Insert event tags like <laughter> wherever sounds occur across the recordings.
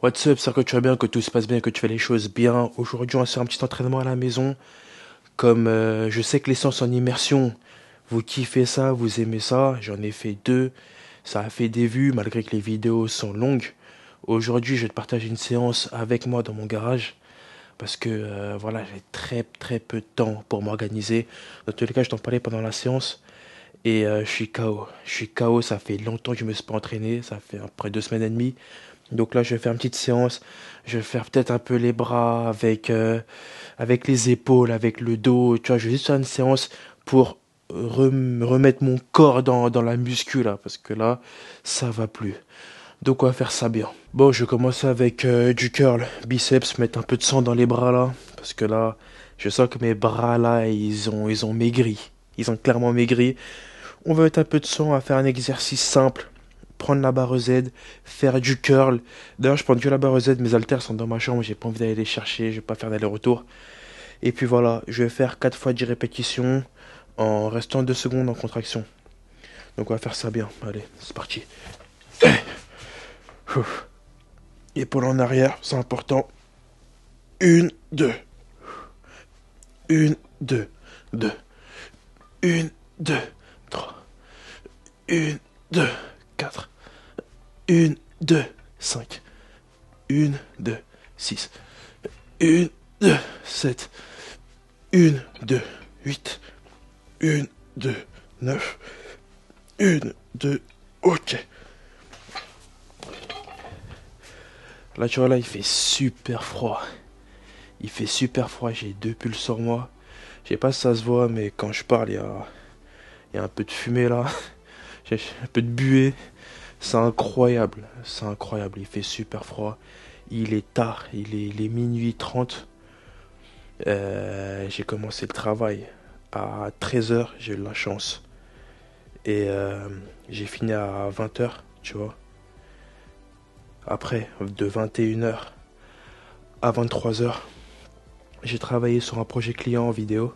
What's up, c'est que tu vas bien, que tout se passe bien, que tu fais les choses bien. Aujourd'hui, on va faire un petit entraînement à la maison. Comme euh, je sais que les séances en immersion, vous kiffez ça, vous aimez ça. J'en ai fait deux. Ça a fait des vues, malgré que les vidéos sont longues. Aujourd'hui, je vais te partager une séance avec moi dans mon garage. Parce que euh, voilà, j'ai très très peu de temps pour m'organiser. Dans tous les cas, je t'en parlais pendant la séance. Et euh, je suis KO. Je suis KO, ça fait longtemps que je me suis pas entraîné. Ça fait près deux semaines et demie. Donc là, je vais faire une petite séance. Je vais faire peut-être un peu les bras avec, euh, avec les épaules, avec le dos. Tu vois, je vais juste faire une séance pour remettre mon corps dans, dans la muscu là. Parce que là, ça va plus. Donc on va faire ça bien. Bon, je vais commencer avec euh, du curl, biceps, mettre un peu de sang dans les bras là. Parce que là, je sens que mes bras là, ils ont, ils ont maigri. Ils ont clairement maigri. On va mettre un peu de sang, à faire un exercice simple prendre la barre Z, faire du curl. D'ailleurs, je prends que la barre Z, mes haltères sont dans ma chambre, j'ai pas envie d'aller les chercher, je vais pas faire d'aller-retour. Et puis voilà, je vais faire 4 fois 10 répétitions en restant 2 secondes en contraction. Donc on va faire ça bien. Allez, c'est parti. <coughs> Épaule en arrière, c'est important. Une, deux. Une, deux, deux. Une, deux, trois. Une, deux, 4. 1, 2, 5. 1, 2, 6. 1, 2, 7. 1, 2, 8. 1, 2, 9. 1, 2, ok. Là, tu vois, là, il fait super froid. Il fait super froid. J'ai deux pulls sur moi. Je sais pas si ça se voit, mais quand je parle, il y a, y a un peu de fumée là. Un peu de buée. C'est incroyable. C'est incroyable. Il fait super froid. Il est tard. Il est, minuit 30. Euh, j'ai commencé le travail à 13h. J'ai eu la chance. Et euh, j'ai fini à 20h, tu vois. Après, de 21h à 23h, j'ai travaillé sur un projet client en vidéo.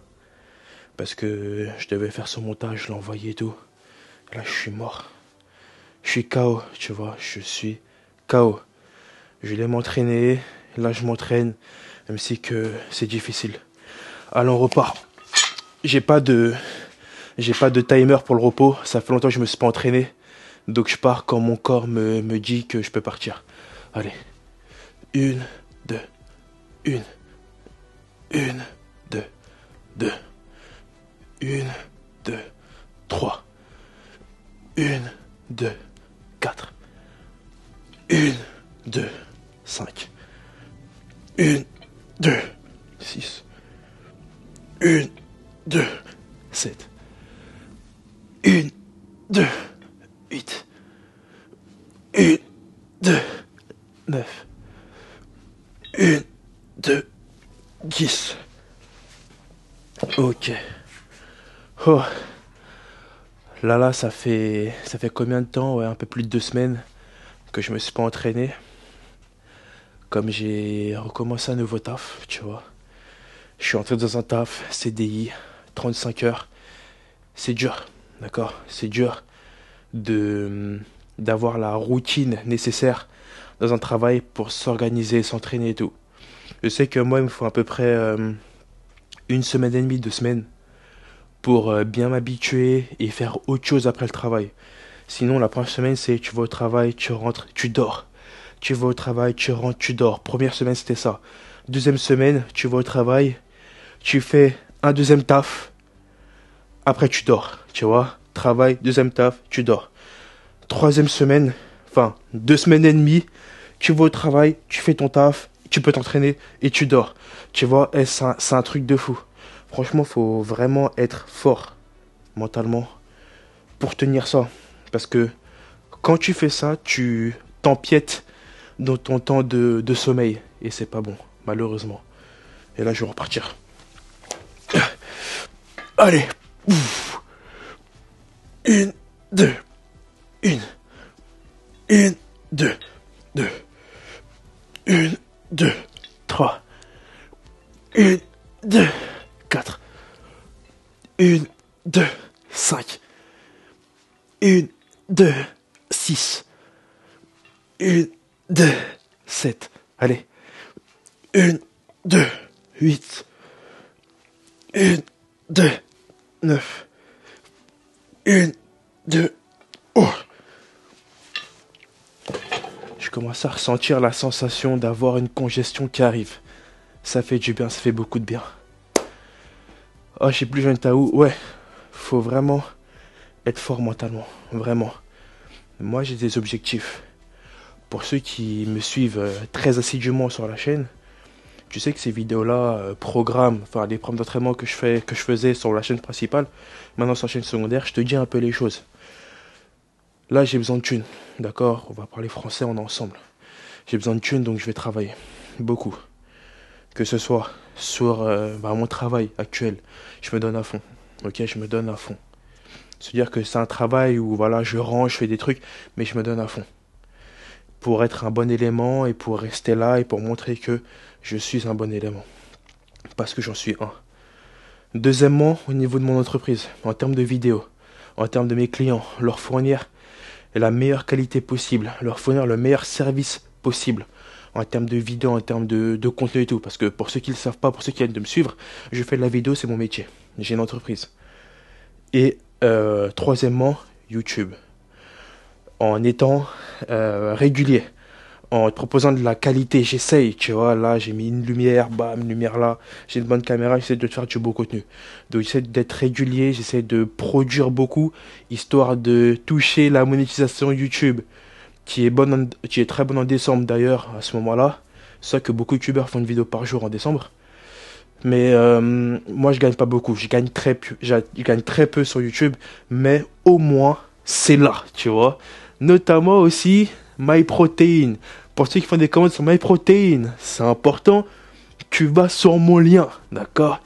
Parce que je devais faire ce montage, l'envoyer et tout. Là, je suis mort. Je suis KO, tu vois. Je suis KO. Je voulais m'entraîner. Là, je m'entraîne. Même si que c'est difficile. Allons, on repart. J'ai pas de, j'ai pas de timer pour le repos. Ça fait longtemps que je me suis pas entraîné. Donc, je pars quand mon corps me dit que je peux partir. Allez. Une, deux, une, une, deux, deux, une, deux, trois. Une, deux, quatre. Une, deux, cinq. Une, deux, six. Une, deux, sept. Une, deux, huit. Une, deux, neuf. Une, deux, dix. Ok. Oh. Là, là, ça fait, ça fait combien de temps Ouais, un peu plus de deux semaines que je me suis pas entraîné. Comme j'ai recommencé un nouveau taf, tu vois. Je suis entré dans un taf, CDI, 35 heures. C'est dur, d'accord? C'est dur d'avoir la routine nécessaire dans un travail pour s'organiser, s'entraîner et tout. Je sais que moi, il me faut à peu près euh, une semaine et demie, deux semaines pour euh, bien m'habituer et faire autre chose après le travail. Sinon, la première semaine, c'est tu vas au travail, tu rentres, tu dors. Tu vas au travail, tu rentres, tu dors. Première semaine, c'était ça. Deuxième semaine, tu vas au travail, tu fais un deuxième taf. Après, tu dors. Tu vois? Travail, deuxième taf, tu dors. Troisième semaine, enfin, deux semaines et demie, tu vas au travail, tu fais ton taf, tu peux t'entraîner et tu dors. Tu vois, et c'est un truc de fou. Franchement, faut vraiment être fort mentalement pour tenir ça. Parce que quand tu fais ça, tu t'empiètes dans ton temps de, sommeil. Et c'est pas bon, malheureusement. Et là, je vais repartir. <coughs> Allez. Une, deux. Une. Une, deux. Deux. Une, deux. Trois. Une, deux. 4. 1, 2, 5. 1, 2, 6. 1, 2, 7. Allez. 1, 2, 8. 1, 2, 9. 1, 2, oh. Je commence à ressentir la sensation d'avoir une congestion qui arrive. Ça fait du bien, ça fait beaucoup de bien. Oh, je sais plus, jeune Taou. Ouais, faut vraiment être fort mentalement. Vraiment. Moi, j'ai des objectifs. Pour ceux qui me suivent euh, très assidûment sur la chaîne, tu sais que ces vidéos-là euh, programment, enfin les programmes d'entraînement que je que je faisais sur la chaîne principale, maintenant sur la chaîne secondaire, je te dis un peu les choses. Là, j'ai besoin de thunes, d'accord? On va parler français en ensemble. J'ai besoin de thunes, donc je vais travailler beaucoup. Que ce soit sur euh, bah, mon travail actuel, je me donne à fond. Ok, je me donne à fond. C'est-à-dire que c'est un travail où voilà, je range, je fais des trucs, mais je me donne à fond. Pour être un bon élément et pour rester là et pour montrer que je suis un bon élément. Parce que j'en suis un. Deuxièmement, au niveau de mon entreprise, en termes de vidéos, en termes de mes clients, leur fournir la meilleure qualité possible, leur fournir le meilleur service possible en termes de vidéos, en termes de, contenu et tout. Parce que pour ceux qui ne le savent pas, pour ceux qui viennent de me suivre, je fais de la vidéo, c'est mon métier. J'ai une entreprise. Et euh, troisièmement, YouTube. En étant euh, régulier, en te proposant de la qualité, j'essaye, tu vois, là j'ai mis une lumière, bam, une lumière là, j'ai une bonne caméra, j'essaie de te faire du beau contenu. Donc j'essaie d'être régulier, j'essaie de produire beaucoup, histoire de toucher la monétisation YouTube, qui est, bonne qui est très bonne en décembre d'ailleurs, à ce moment-là. C'est ça que beaucoup de youtubeurs font une vidéo par jour en décembre. Mais euh, moi, je gagne pas beaucoup. Je gagne très. Je gagne très peu sur YouTube, mais au moins c'est là, tu vois. Notamment aussi MyProtein. Pour ceux qui font des commandes sur MyProtein, c'est important. Tu vas sur mon lien, d'accord?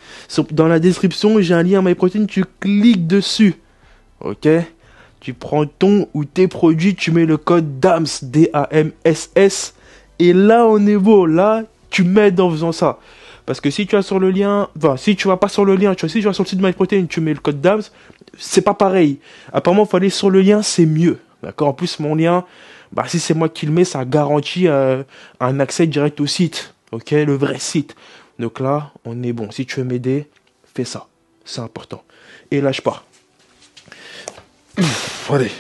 Dans la description, j'ai un lien MyProtein. Tu cliques dessus, ok? Tu prends ton ou tes produits, tu mets le code DAMS, D-A-M-S-S, et là on est beau. Là, tu m'aides en faisant ça. Parce que si tu vas sur le lien, enfin, si tu vas pas sur le lien, tu vois, si tu vas sur le site de MyProtein, tu mets le code DAMS, c'est pas pareil. Apparemment, il faut aller sur le lien, c'est mieux. D'accord? En plus, mon lien, bah, si c'est moi qui le mets, ça garantit euh, un accès direct au site. Ok? Le vrai site. Donc là, on est bon. Si tu veux m'aider, fais ça. C'est important. Et lâche pas. Allez.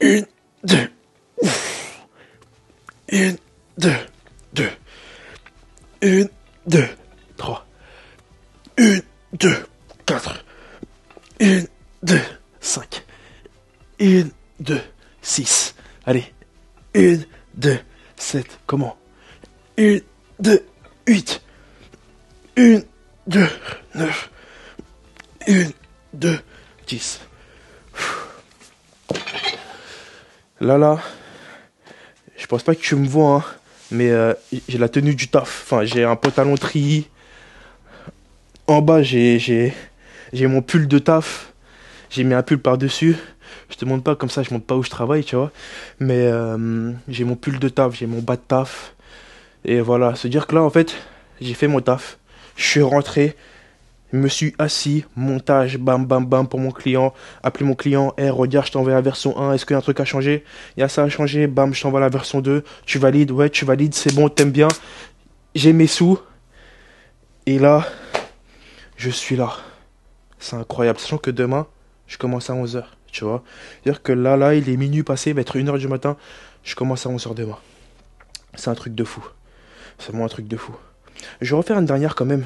Une, deux. Une, deux, deux. Une, deux, trois. Une, deux, quatre. Une, deux, cinq. Une, deux, six. Allez. Une, deux, sept. Comment Une, deux, huit. Une, deux, neuf. Une, deux, Là, là, je pense pas que tu me vois, hein mais euh, j'ai la tenue du taf. Enfin, j'ai un pantalon tri. En bas, j'ai mon pull de taf. J'ai mis un pull par-dessus. Je te montre pas comme ça, je montre pas où je travaille, tu vois. Mais euh, j'ai mon pull de taf, j'ai mon bas de taf. Et voilà, se dire que là, en fait, j'ai fait mon taf. Je suis rentré, me suis assis, montage, bam, bam, bam pour mon client. Appeler mon client, hey, regarde, je t'envoie la version 1, est-ce qu'il y a un truc à changer? Il y a ça à changer, bam, je t'envoie la version 2. Tu valides, ouais, tu valides, c'est bon, t'aimes bien. J'ai mes sous. Et là, je suis là. C'est incroyable. Sachant que demain, je commence à 11h, tu vois. C'est-à-dire que là, là, il est minuit passé, il va être 1h du matin. Je commence à 11h demain. C'est un truc de fou. C'est vraiment un truc de fou. Je vais refaire une dernière quand même.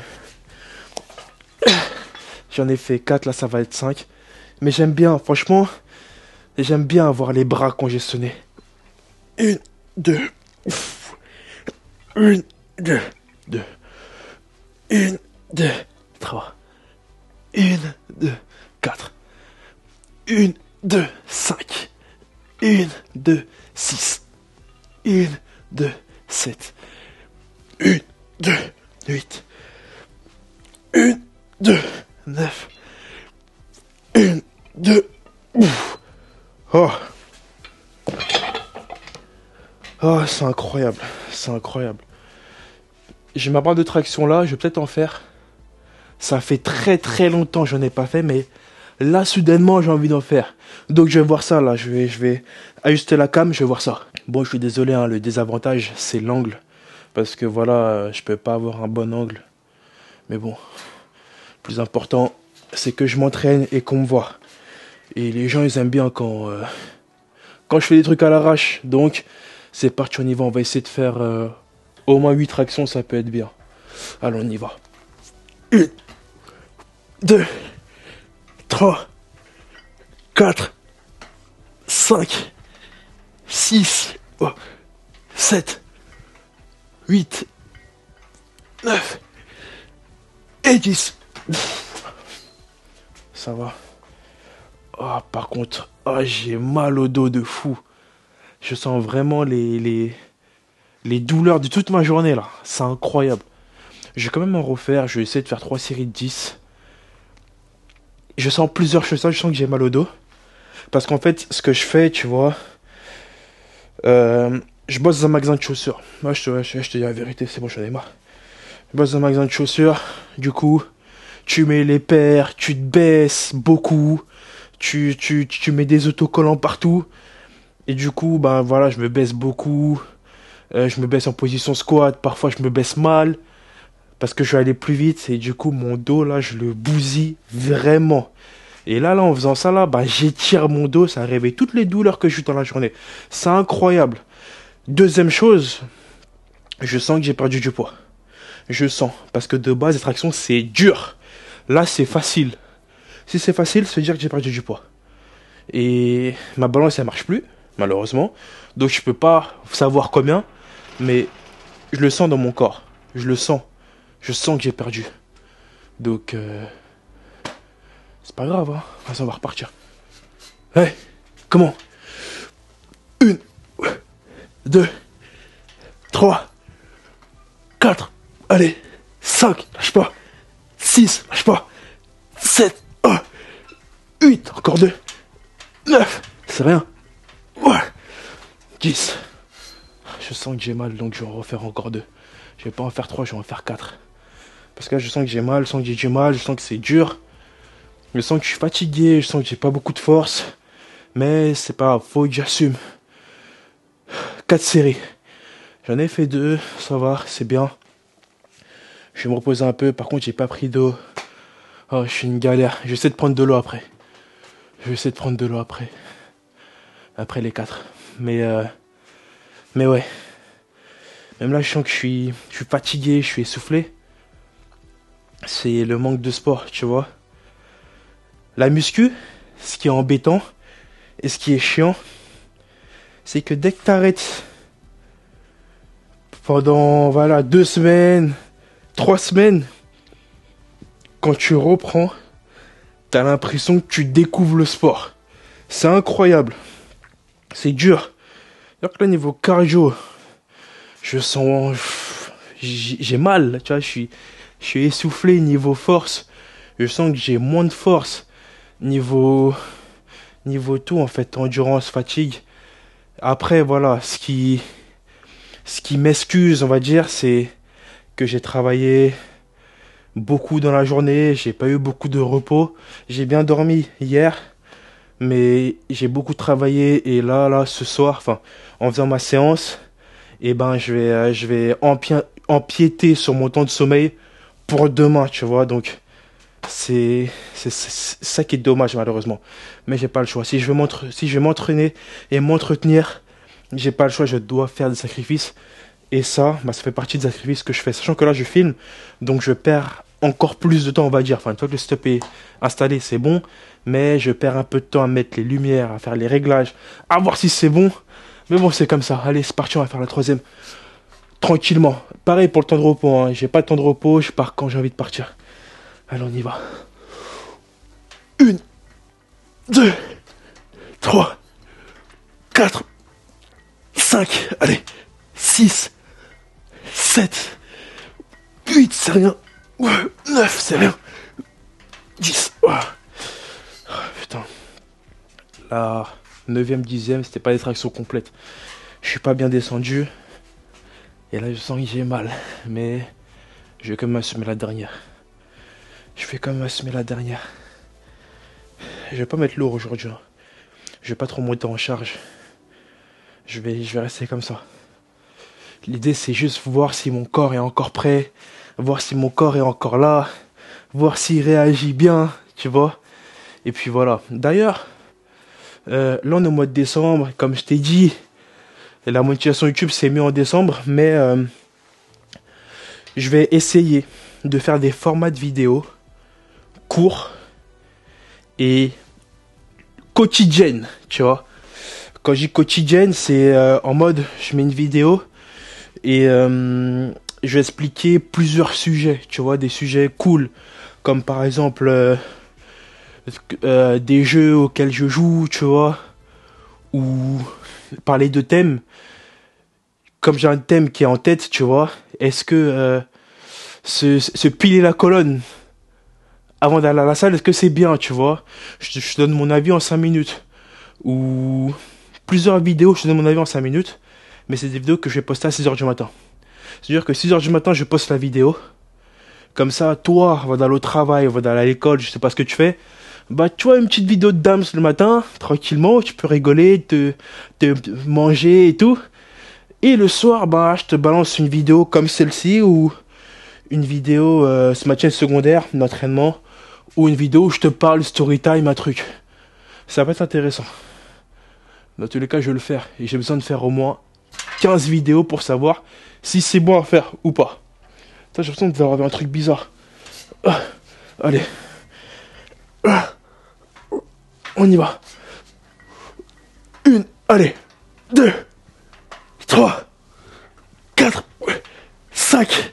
J'en ai fait 4, là ça va être 5. Mais j'aime bien, franchement, j'aime bien avoir les bras congestionnés. Une, deux. Une, deux, deux. Une, deux, trois. Une, deux, quatre. Une, deux, cinq. Une, deux, six. Une, deux, sept. Une, deux, huit. Une, deux, 9. 1, 2. Oh. Oh, c'est incroyable. C'est incroyable. J'ai ma barre de traction là, je vais peut-être en faire. Ça fait très très longtemps que je n'en ai pas fait, mais Là, soudainement, j'ai envie d'en faire. Donc, je vais voir ça, là. Je vais, je vais ajuster la cam, je vais voir ça. Bon, je suis désolé, hein, le désavantage, c'est l'angle. Parce que voilà, je peux pas avoir un bon angle. Mais bon, plus important, c'est que je m'entraîne et qu'on me voit. Et les gens, ils aiment bien quand, euh, quand je fais des trucs à l'arrache. Donc, c'est parti, on y va. On va essayer de faire euh, au moins 8 tractions, ça peut être bien. Allons, on y va. 1, 2, 3, 4, 5, 6, 7, 8, 9 et 10. Ça va. Ah, par contre, ah, j'ai mal au dos de fou. Je sens vraiment les, douleurs de toute ma journée là. C'est incroyable. Je vais quand même en refaire. Je vais essayer de faire 3 séries de 10. Je sens plusieurs choses. Je sens que j'ai mal au dos. Parce qu'en fait, ce que je fais, tu vois, euh, je bosse dans un magasin de chaussures. Moi, je te, je, dis la vérité, c'est bon, j'en ai marre. Je bosse dans un magasin de chaussures. Du coup, tu mets les paires, tu te baisses beaucoup. Tu, tu, tu mets des autocollants partout. Et du coup, ben voilà, je me baisse beaucoup. Euh, je me baisse en position squat. Parfois, je me baisse mal. Parce que je vais aller plus vite. Et du coup, mon dos, là, je le bousille vraiment. Et là, là, en faisant ça, là, bah, j'étire mon dos. Ça réveille toutes les douleurs que j'ai dans la journée. C'est incroyable. Deuxième chose, je sens que j'ai perdu du poids. Je sens. Parce que de base, les tractions, c'est dur. Là, c'est facile. Si c'est facile, ça veut dire que j'ai perdu du poids. Et ma balance, elle marche plus malheureusement. Donc je peux pas savoir combien, mais je le sens dans mon corps. Je le sens. Je sens que j'ai perdu. Donc euh, c'est pas grave, hein. on va repartir. Hey, comment? Une, deux, trois, quatre, allez, cinq, lâche pas, six, lâche pas, sept, un, huit, encore deux, neuf, c'est rien. 10. Je sens que j'ai mal, donc je vais en refaire encore deux. Je vais pas en faire trois, je vais en faire quatre. Parce que je sens que j'ai mal, je sens que j'ai du mal, je sens que c'est dur. Je sens que je suis fatigué, je sens que j'ai pas beaucoup de force. Mais c'est pas faut que j'assume. Quatre séries. J'en ai fait deux, ça va, c'est bien. Je vais me reposer un peu, par contre j'ai pas pris d'eau. Oh, je suis une galère. Je vais essayer de prendre de l'eau après. Je vais essayer de prendre de l'eau après. Après les quatre. Mais, euh, mais ouais. Même là, je sens que je suis, je suis fatigué, je suis essoufflé. C'est le manque de sport, tu vois. La muscu, ce qui est embêtant et ce qui est chiant, c'est que dès que t'arrêtes pendant voilà deux semaines, trois semaines, quand tu reprends, t'as l'impression que tu découvres le sport. C'est incroyable c'est dur. Alors que là, niveau cardio, je sens. J'ai mal, tu vois, je suis, je suis essoufflé niveau force. Je sens que j'ai moins de force. Niveau. Niveau tout, en fait, endurance, fatigue. Après, voilà, ce qui. Ce qui m'excuse, on va dire, c'est j'ai travaillé beaucoup dans la journée, j'ai pas eu beaucoup de repos. J'ai bien dormi hier mais j'ai beaucoup travaillé et là là ce soir en faisant ma séance et eh ben je vais euh, je vais empiéter sur mon temps de sommeil pour demain tu vois. Donc c'est ça qui est dommage malheureusement. Mais j'ai pas le choix. Si je veux m'entraîner et m'entretenir j'ai pas le choix. Je dois faire des sacrifices et ça bah, ça fait partie des sacrifices que je fais sachant que là je filme donc je perds encore plus de temps, on va dire. Enfin, une fois que le stop est installé, c'est bon. Mais je perds un peu de temps à mettre les lumières, à faire les réglages, à voir si c'est bon. Mais bon, c'est comme ça. Allez, c'est parti, on va faire la troisième. Tranquillement. Pareil pour le temps de repos. Hein. J'ai pas de temps de repos, je pars quand j'ai envie de partir. Allez, on y va. Une, deux, trois, quatre, cinq, allez, six, sept, huit, c'est rien. 9, c'est rien. 10. putain. La 9ème, 10ème, c'était pas des tractions complètes. Je suis pas bien descendu. Et là, je sens que j'ai mal. Mais je vais quand même assumer la dernière. Je vais quand même assumer la dernière. je vais pas mettre lourd aujourd'hui. Hein. Je vais pas trop monter en charge. Je vais, je vais rester comme ça. L'idée, c'est juste voir si mon corps est encore prêt, voir si mon corps est encore là, voir s'il réagit bien, tu vois. Et puis voilà. D'ailleurs, euh, là, on est au mois de décembre, comme je t'ai dit, la motivation YouTube s'est mise en décembre, mais euh, je vais essayer de faire des formats de vidéos courts et quotidiennes, tu vois. Quand je dis quotidienne, c'est euh, en mode je mets une vidéo et euh, je vais expliquer plusieurs sujets, tu vois, des sujets cool, comme par exemple des jeux auxquels je joue, tu vois, ou parler de thèmes. Comme j'ai un thème qui est en tête, tu vois, est-ce que euh, se, piler la colonne avant d'aller à la salle, est-ce que c'est bien, tu vois? Je, je, donne mon avis en 5 minutes. Ou plusieurs vidéos, je donne mon avis en 5 minutes, mais c'est des vidéos que je vais poster à 6h du matin. C'est-à-dire que 6h du matin, je poste la vidéo. Comme ça, toi, va dans le travail, va dans l'école, je sais pas ce que tu fais. Bah, tu vois, une petite vidéo de Dams le matin, tranquillement, tu peux rigoler, te, te manger et tout. Et le soir, bah, je te balance une vidéo comme celle-ci ou une vidéo euh, ce matin secondaire d'entraînement ou une vidéo où je te parle story time, un truc. Ça va être intéressant. Dans tous les cas, je vais le faire. Et j'ai besoin de faire au moins 15 vidéos pour savoir si c'est bon à faire ou pas. J'ai l'impression de avoir un truc bizarre. Ah, allez. Ah, on y va. Une, allez. Deux. 3, 4, 5,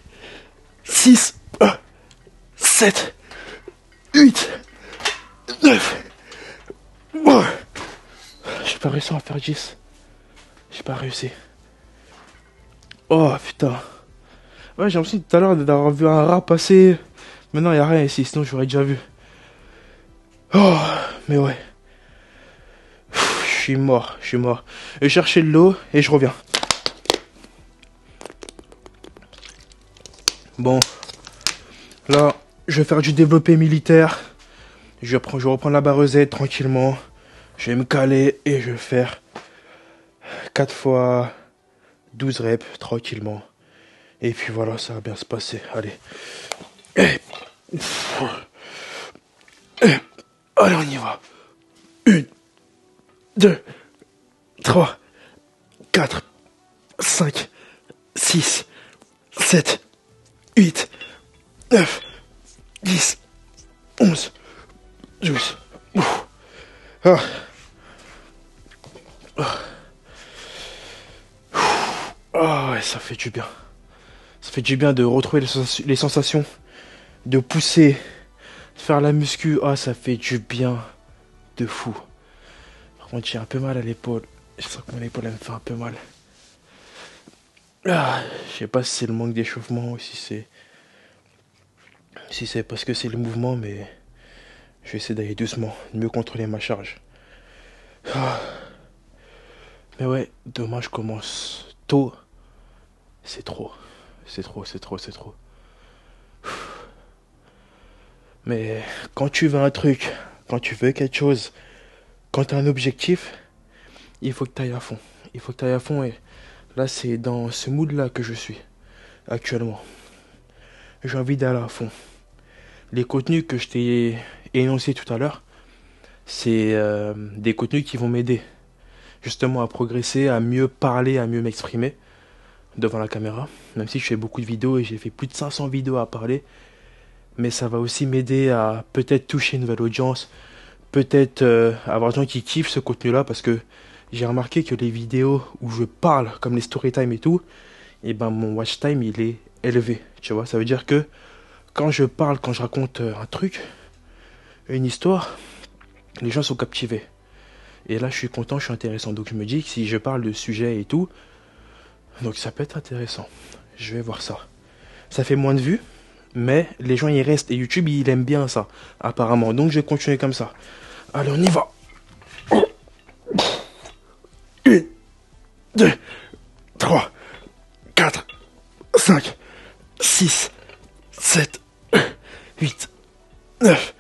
6, 7, 8, 9. J'ai pas réussi à faire 10. J'ai pas réussi. Oh putain. Ouais, j'ai l'impression tout à l'heure d'avoir vu un rat passer. Maintenant, il n'y a rien ici, sinon j'aurais déjà vu. Oh, mais ouais. Je suis mort, je suis mort. Je vais chercher de l'eau et je reviens. Bon, là, je vais faire du développé militaire. Je vais, je reprendre la tranquillement. Je vais me caler et je vais faire 4 fois 12 reps tranquillement. Et puis voilà, ça va bien se passer. Allez. Allez, on y va. 1, 2, 3, 4, 5, 6, 7, 8, 9, 10, 11, 12. Ah. Ah ouais, ça fait du bien. Ça fait du bien de retrouver les, sensations, de pousser, de faire la muscu. Ah, ça fait du bien de fou. Par contre, j'ai un peu mal à l'épaule. Je sens que mon épaule elle me fait un peu mal. Ah, je sais pas si c'est le manque d'échauffement ou si c'est. Si c'est parce que c'est le mouvement, mais. Je vais essayer d'aller doucement, de mieux contrôler ma charge. Ah. Mais ouais, demain je commence tôt. C'est trop. C'est trop, c'est trop, c'est trop. Mais quand tu veux un truc, quand tu veux quelque chose, quand tu as un objectif, il faut que tu ailles à fond. Il faut que tu ailles à fond et Là, c'est dans ce mood-là que je suis actuellement. J'ai envie d'aller à fond. Les contenus que je t'ai énoncés tout à l'heure, c'est euh, des contenus qui vont m'aider justement à progresser, à mieux parler, à mieux m'exprimer devant la caméra. Même si je fais beaucoup de vidéos et j'ai fait plus de 500 vidéos à parler. Mais ça va aussi m'aider à peut-être toucher une nouvelle audience, peut-être euh, avoir des gens qui kiffent ce contenu-là parce que j'ai remarqué que les vidéos où je parle, comme les story time et tout, et eh ben mon watch time il est élevé. Tu vois, ça veut dire que quand je parle, quand je raconte euh, un truc, une histoire, les gens sont captivés. Et là, je suis content, je suis intéressant. Donc, je me dis que si je parle de sujet et tout, donc ça peut être intéressant. Je vais voir ça. Ça fait moins de vues, mais les gens y restent. Et YouTube, il aime bien ça, apparemment. Donc, je vais continuer comme ça. Allez, on y va. 2, 3, 4, 5, 6, 7, 8, 9,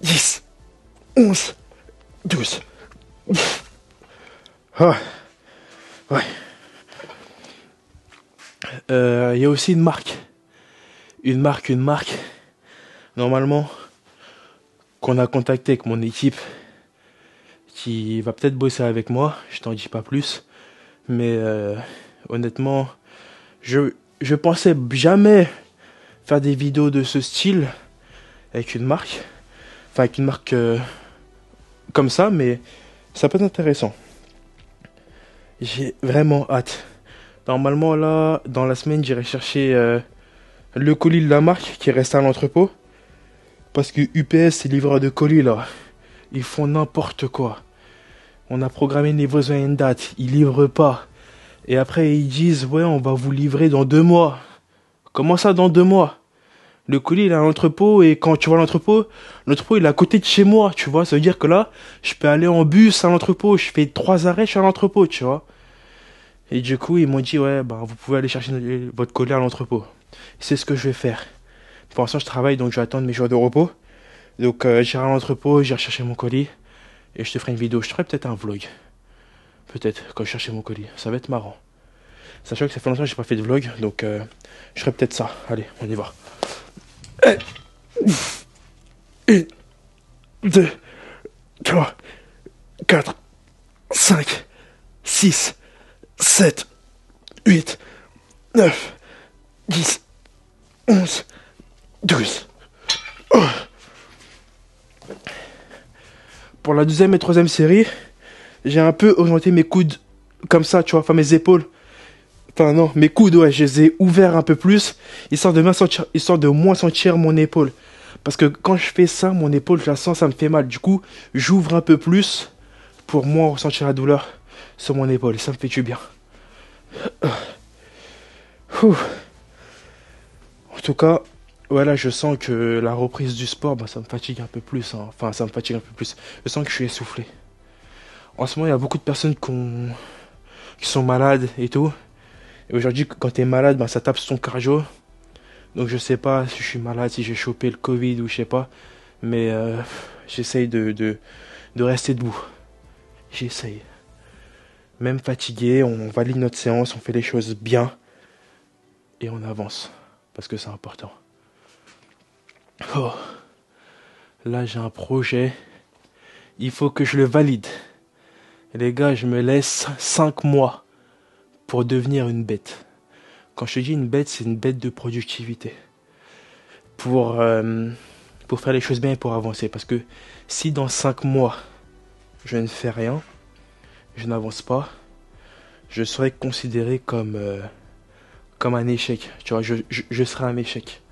10, 11, 12. Ah. Ouais. Il euh, y a aussi une marque. Une marque, une marque. Normalement, qu'on a contacté avec mon équipe qui va peut-être bosser avec moi. Je t'en dis pas plus. Mais euh, honnêtement, je, je pensais jamais faire des vidéos de ce style avec une marque. Enfin, avec une marque euh, comme ça, mais ça peut être intéressant. J'ai vraiment hâte. Normalement, là, dans la semaine, j'irai chercher euh, le colis de la marque qui reste à l'entrepôt. Parce que UPS, c'est livreur de colis, là. Ils font n'importe quoi. On a programmé une livraison à une date. Ils livrent pas. Et après, ils disent, ouais, on va vous livrer dans deux mois. Comment ça, dans deux mois? Le colis, il est à l'entrepôt. Et quand tu vois l'entrepôt, l'entrepôt, il est à côté de chez moi, tu vois. Ça veut dire que là, je peux aller en bus à l'entrepôt. Je fais trois arrêts, je suis à l'entrepôt, tu vois. Et du coup, ils m'ont dit, ouais, bah, vous pouvez aller chercher votre colis à l'entrepôt. C'est ce que je vais faire. Pour l'instant, je travaille, donc je vais attendre mes jours de repos. Donc, euh, j'irai à l'entrepôt, j'irai chercher mon colis. Et je te ferai une vidéo. Je ferai peut-être un vlog. Peut-être, quand je cherchais mon colis. Ça va être marrant. Sachant que ça fait longtemps que j'ai pas fait de vlog, donc euh, je ferai peut-être ça. Allez, on y va. 1, 2, 3, 4, 5, 6, 7, 8, 9, 10, 11, 12. Pour la deuxième et troisième série, j'ai un peu orienté mes coudes comme ça, tu vois, enfin mes épaules. Enfin non, mes coudes, ouais, je les ai ouverts un peu plus, histoire de, histoire de moins sentir mon épaule. Parce que quand je fais ça, mon épaule, je la sens, ça me fait mal. Du coup, j'ouvre un peu plus pour moins ressentir la douleur sur mon épaule. Ça me fait du bien. <clears throat> En tout cas, voilà, je sens que la reprise du sport, bah, ça me fatigue un peu plus. Hein. Enfin, ça me fatigue un peu plus. Je sens que je suis essoufflé. En ce moment, il y a beaucoup de personnes qui sont malades et tout. Et aujourd'hui, quand tu es malade, bah, ça tape son cardio. Donc je sais pas si je suis malade, si j'ai chopé le Covid ou je sais pas. Mais euh, j'essaye de rester debout. J'essaye même fatigué, on valide notre séance, on fait les choses bien et on avance parce que c'est important. Oh, là j'ai un projet, il faut que je le valide. Les gars, je me laisse 5 mois pour devenir une bête. Quand je dis une bête, c'est une bête de productivité. Pour, euh, pour faire les choses bien et pour avancer. Parce que si dans 5 mois, je ne fais rien, je n'avance pas, je serai considéré comme, euh, un échec. Tu vois, je, je, serai un échec.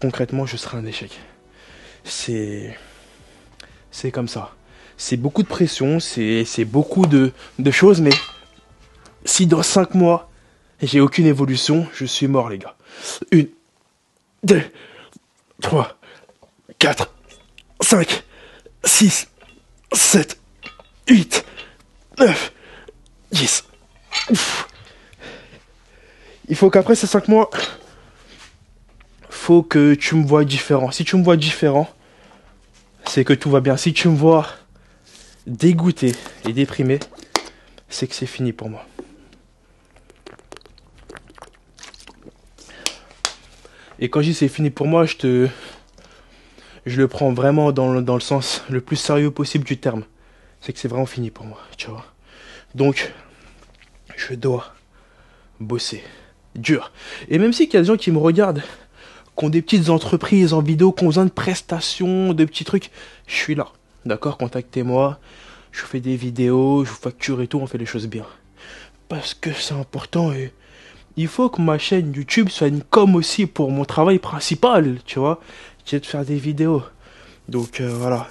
concrètement, je serai un échec. C'est. C'est comme ça. C'est beaucoup de pression, c'est beaucoup de, de choses, mais si dans 5 mois, j'ai aucune évolution, je suis mort, les gars. Une, deux, trois, quatre, cinq, six, sept, huit, neuf, dix. Il faut qu'après ces 5 mois, faut que tu me vois différent. Si tu me vois différent, c'est que tout va bien. Si tu me vois dégoûté et déprimé, c'est que c'est fini pour moi. Et quand je dis c'est fini pour moi, je te. Je le prends vraiment dans dans le sens le plus sérieux possible du terme. C'est que c'est vraiment fini pour moi, tu vois. Donc, je dois bosser dur. Et même si qu'il y a des gens qui me regardent, qui ont des petites entreprises en vidéo, qui ont besoin de prestations, de petits trucs, je suis là. D'accord Contactez-moi. Je fais des vidéos, je vous facture et tout, on fait les choses bien. Parce que c'est important et il faut que ma chaîne YouTube soit une com aussi pour mon travail principal, tu vois. J'ai de faire des vidéos. Donc euh, voilà.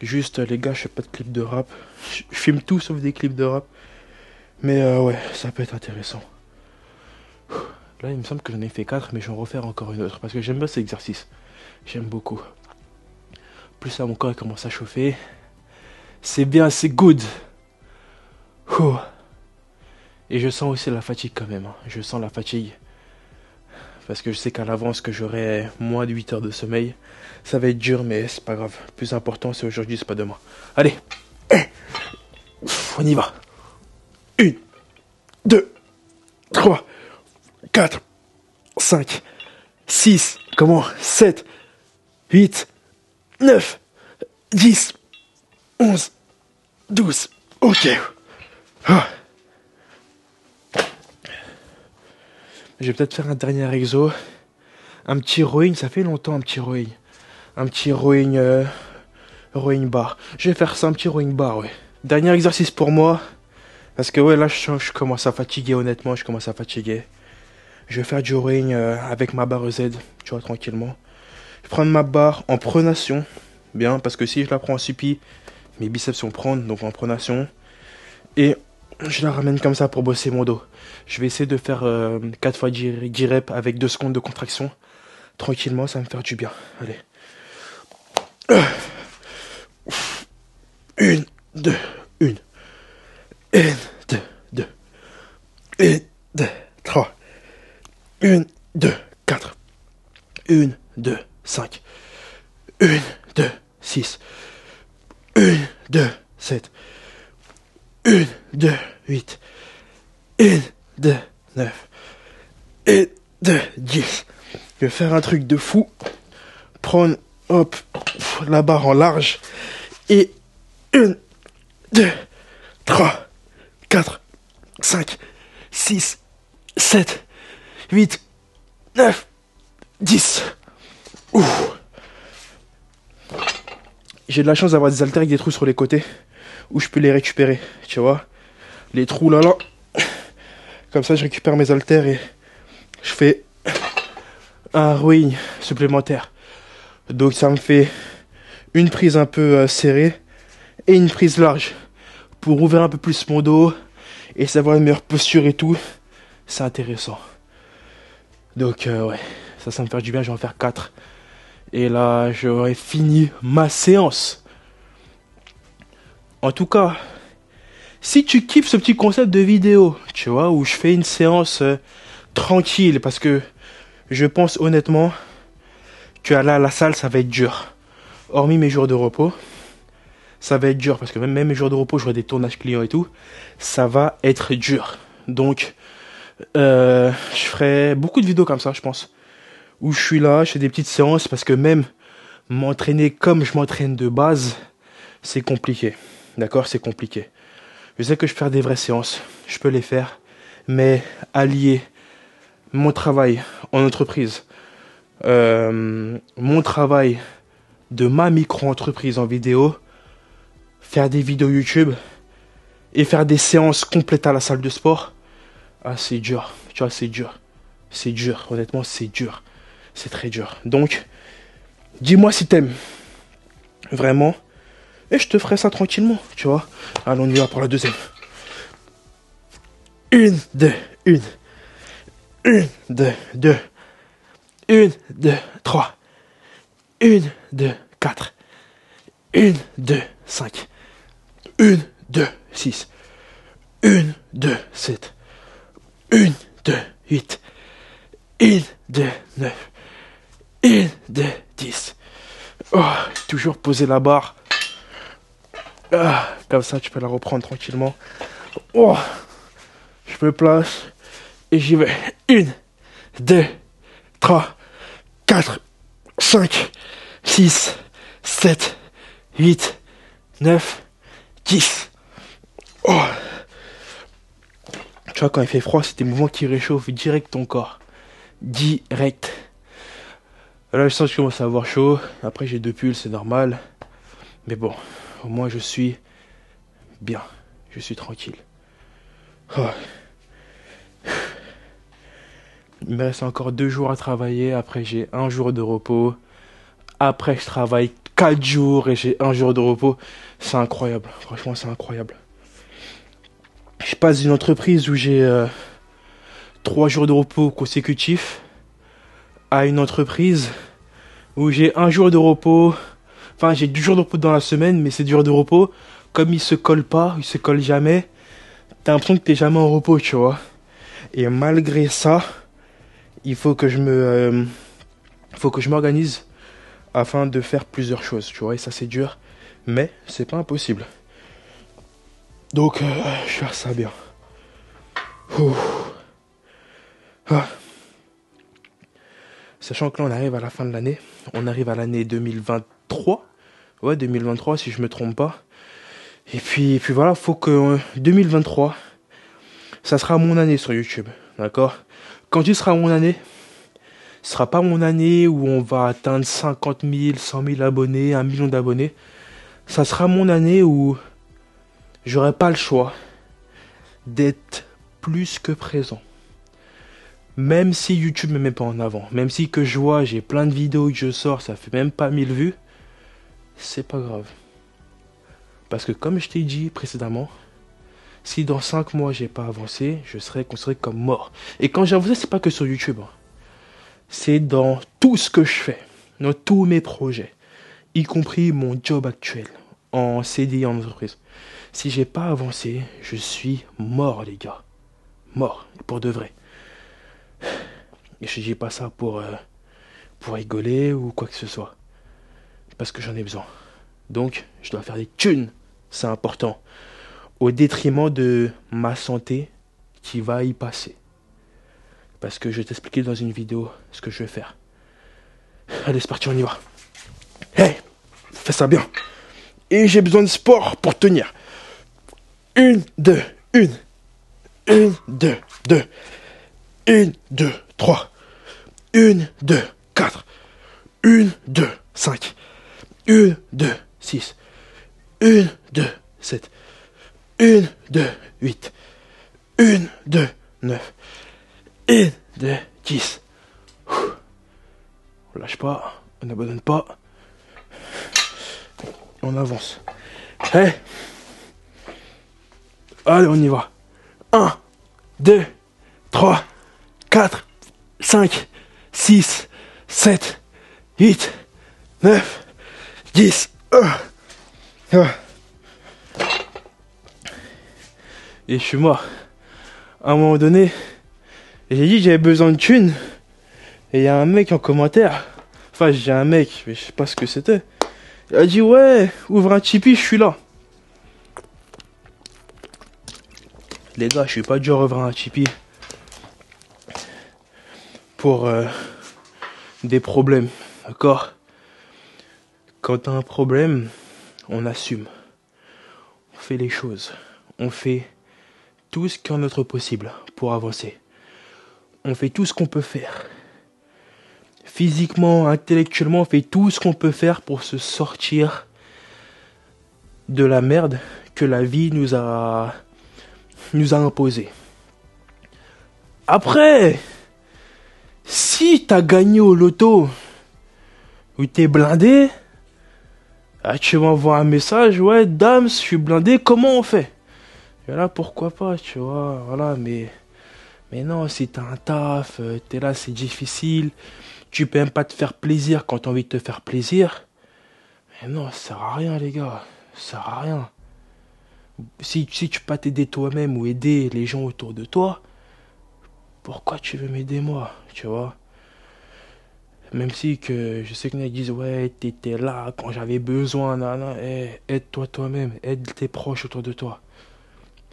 Juste les gars, je fais pas de clips de rap. Je filme tout sauf des clips de rap. Mais euh, ouais, ça peut être intéressant. Là, il me semble que j'en ai fait 4, mais je vais en refaire encore une autre. Parce que j'aime bien cet exercice. J'aime beaucoup. Plus ça, mon corps commence à chauffer. C'est bien, c'est good. Et je sens aussi la fatigue quand même. Hein. Je sens la fatigue. parce que je sais qu'à l'avance que j'aurai moins de 8 heures de sommeil. Ça va être dur, mais c'est pas grave. Plus important, c'est aujourd'hui, c'est pas demain. Allez, on y va. Une, deux, trois, quatre, cinq, six, comment, sept, huit, neuf, dix, onze, douze. Ok. Ah. Je vais peut-être faire un dernier exo. Un petit rowing, ça fait longtemps un petit rowing. Un petit rowing, euh, rowing bar. Je vais faire ça, un petit rowing bar, ouais. Dernier exercice pour moi. Parce que ouais, là, je, je commence à fatiguer, honnêtement, je commence à fatiguer. Je vais faire du rowing euh, avec ma barre Z, tu vois, tranquillement. Je vais prendre ma barre en pronation. Bien, parce que si je la prends en suppi, mes biceps vont prendre, donc en pronation. Et je la ramène comme ça pour bosser mon dos. Je vais essayer de faire 4 euh, fois 10 reps avec 2 secondes de contraction. Tranquillement, ça va me faire du bien. Allez. Une, deux, une. Une, deux, deux. Une, deux, trois. Une, deux, quatre. Une, deux, cinq. Une, deux, six. Une, deux, sept. Une, deux, huit. Une, deux, neuf. Une, deux, dix. Je vais faire un truc de fou. Prendre, hop, la barre en large. Et une, deux, trois, quatre, cinq, six, sept, huit, neuf, dix. J'ai de la chance d'avoir des haltères avec des trous sur les côtés où je peux les récupérer, tu vois. Les trous là là. Comme ça, je récupère mes haltères et je fais un rowing supplémentaire. Donc ça me fait une prise un peu euh, serrée et une prise large pour ouvrir un peu plus mon dos et savoir une meilleure posture et tout. C'est intéressant. Donc euh, ouais, ça, ça me fait du bien. Je vais en faire 4. Et là, j'aurai fini ma séance. En tout cas, si tu kiffes ce petit concept de vidéo, tu vois, où je fais une séance euh, tranquille, parce que je pense honnêtement que là, à la salle, ça va être dur. Hormis mes jours de repos, ça va être dur, parce que même, mes jours de repos, j'aurai des tournages clients et tout, ça va être dur. Donc, euh, je ferai beaucoup de vidéos comme ça, je pense. Où je suis là, je fais des petites séances, parce que même m'entraîner comme je m'entraîne de base, c'est compliqué. D'accord C'est compliqué. Je sais que je peux faire des vraies séances, je peux les faire, mais allier mon travail en entreprise, euh, mon travail de ma micro-entreprise en vidéo, faire des vidéos YouTube et faire des séances complètes à la salle de sport, ah c'est dur, tu vois, c'est dur. C'est dur, honnêtement, c'est dur. C'est très dur. Donc, dis-moi si t'aimes. Vraiment. Et je te ferai ça tranquillement, tu vois. Allons, on y va pour la deuxième. Une, deux, une. Une, deux, deux. Une, deux, trois. Une, deux, quatre. Une, deux, cinq. Une, deux, six. Une, deux, sept. Une, deux, huit. Une, deux, neuf. Une, deux, dix. Oh, toujours poser la barre ah, comme ça, tu peux la reprendre tranquillement. Oh, je me place et j'y vais. Une, deux, trois, quatre, cinq, six, sept, huit, neuf, dix. Oh. Tu vois, quand il fait froid, c'est des mouvements qui réchauffent direct ton corps. Direct. Là, je sens que je commence à avoir chaud. Après, j'ai deux pulls, c'est normal. Mais bon, moi je suis bien, je suis tranquille. Oh. Il me reste encore deux jours à travailler, après j'ai un jour de repos, après je travaille quatre jours et j'ai un jour de repos. C'est incroyable, franchement c'est incroyable. Je passe d'une entreprise où j'ai euh, trois jours de repos consécutifs à une entreprise où j'ai un jour de repos Enfin, j'ai du jour de repos dans la semaine, mais c'est du jour de repos. Comme il se colle pas, il se colle jamais, t'as l'impression que t'es jamais en repos, tu vois. Et malgré ça, il faut que je me, euh, faut que je m'organise afin de faire plusieurs choses, tu vois, et ça c'est dur, mais c'est pas impossible. Donc, euh, je faire ça bien. Ah. Sachant que là, on arrive à la fin de l'année. On arrive à l'année 2023. Ouais, 2023, si je me trompe pas. Et puis, puis voilà, faut que 2023, ça sera mon année sur YouTube. D'accord? Quand tu seras mon année, ce sera pas mon année où on va atteindre 50 000, 100 000 abonnés, 1 million d'abonnés. Ça sera mon année où j'aurai pas le choix d'être plus que présent. Même si YouTube me met pas en avant, même si que je vois, j'ai plein de vidéos que je sors, ça fait même pas 1000 vues, c'est pas grave. Parce que comme je t'ai dit précédemment, si dans 5 mois j'ai pas avancé, je serai considéré comme mort. Et quand j'ai avancé, c'est pas que sur YouTube. Hein. C'est dans tout ce que je fais, dans tous mes projets, y compris mon job actuel en CDI en entreprise. Si j'ai pas avancé, je suis mort les gars. Mort, pour de vrai. Et je dis pas ça pour, euh, pour rigoler ou quoi que ce soit. Parce que j'en ai besoin. Donc, je dois faire des thunes. C'est important. Au détriment de ma santé qui va y passer. Parce que je vais t'expliquer dans une vidéo ce que je vais faire. Allez, c'est parti, on y va. Hey, fais ça bien. Et j'ai besoin de sport pour tenir. Une, deux, une. Une, deux, deux. Une, deux, trois. Une, deux, quatre. Une, deux, cinq. Une, deux, six. Une, deux, sept. Une, deux, huit. Une, deux, neuf. Une, deux, dix. On lâche pas, on n'abandonne pas. On avance. Hey Allez, on y va. 1, 2, 3, 4, 5, 6, 7, 8, 9, 10. Et je suis mort. À un moment donné, j'ai dit j'avais besoin de thunes. Et il y a un mec en commentaire. Enfin, j'ai un mec, mais je sais pas ce que c'était. Il a dit ouais, ouvre un Tipeee, je suis là. Les gars, je suis pas dur ouvrir un Tipeee pour euh, des problèmes, d'accord? Quand t'as un problème, on assume. On fait les choses. On fait qui est notre possible pour avancer. On fait tout ce qu'on peut faire. Physiquement, intellectuellement, on fait tout ce qu'on peut faire pour se sortir de la merde que la vie nous a nous a imposé. Après, si t'as gagné au loto, ou t'es blindé, ah, tu m'envoies un message, ouais, dame, je suis blindé, comment on fait? Et là, pourquoi pas, tu vois, voilà, mais, mais non, si t'as un taf, euh, t'es là, c'est difficile, tu peux même pas te faire plaisir quand t'as envie de te faire plaisir. Mais non, ça sert à rien, les gars, ça sert à rien si, tu peux pas t'aider toi-même ou aider les gens autour de toi, pourquoi tu veux m'aider moi, tu vois? Même si que je sais que les disent ouais, t'étais là quand j'avais besoin, eh, aide-toi toi-même, aide tes proches autour de toi.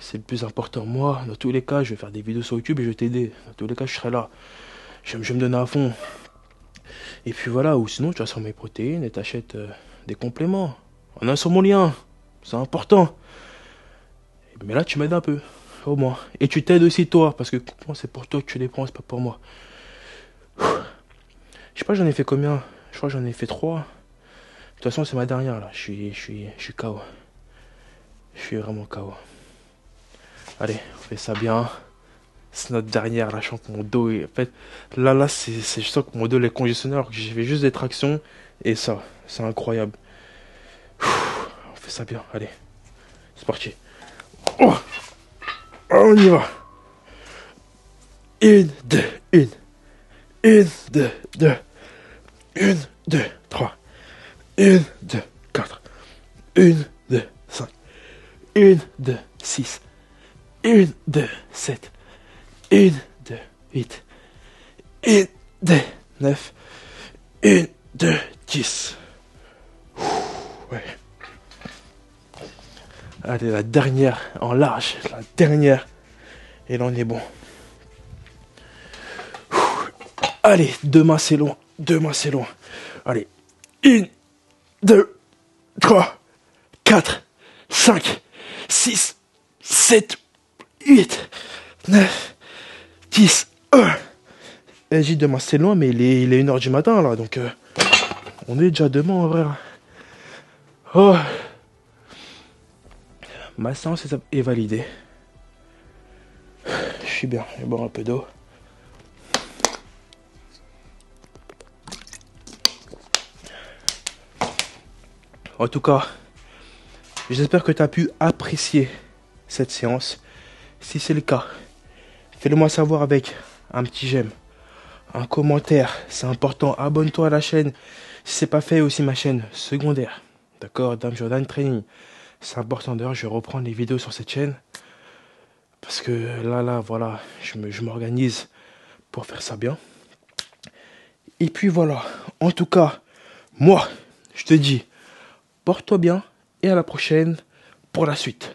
C'est le plus important. Moi, dans tous les cas, je vais faire des vidéos sur YouTube et je vais t'aider. Dans tous les cas, je serai là. Je, vais me donner à fond. Et puis voilà, ou sinon tu vas sur mes protéines et t'achètes euh, des compléments. On a sur mon lien. C'est important. Mais là, tu m'aides un peu, au moins. Et tu t'aides aussi toi, parce que c'est pour toi que tu dépenses, pas pour moi. Je sais pas, j'en ai fait combien? Je crois que j'en ai fait trois. De toute façon, c'est ma dernière là. Je suis, je suis, je suis KO. Je suis vraiment KO. Allez, on fait ça bien. C'est notre dernière là. Je sens que mon dos est. En fait, là, là, c'est, sens que mon dos est congestionné alors que j'ai fait juste des tractions. Et ça, c'est incroyable. On fait ça bien. Allez, c'est parti. Oh. On y va. Une, deux, une. Une, deux, deux. Une, deux, trois. Une, deux, quatre. Une, deux, cinq. Une, deux, six. Une, deux, sept. Une, deux, huit. 1, 2, 9, 1, 2, 10. Ouais. Allez, la dernière en large, la dernière. Et là, on est bon. Allez, demain c'est loin, demain c'est loin. Allez, 1, 2, 3, 4, 5, 6, 7, 8, 9, 10, 1. Et j'ai demain c'est loin, mais il est, il est 1h du matin là, donc euh, on est déjà demain en vrai. Oh. Ma séance est validée. Je suis bien, je vais boire un peu d'eau. En tout cas, j'espère que tu as pu apprécier cette séance. Si c'est le cas, fais-le moi savoir avec un petit j'aime, un commentaire, c'est important. Abonne-toi à la chaîne si c'est pas fait aussi ma chaîne secondaire. D'accord, Dame Jordan Training. C'est important d'ailleurs, je reprends les vidéos sur cette chaîne. Parce que là, là, voilà, je m'organise pour faire ça bien. Et puis voilà, en tout cas, moi, je te dis, porte-toi bien et à la prochaine pour la suite.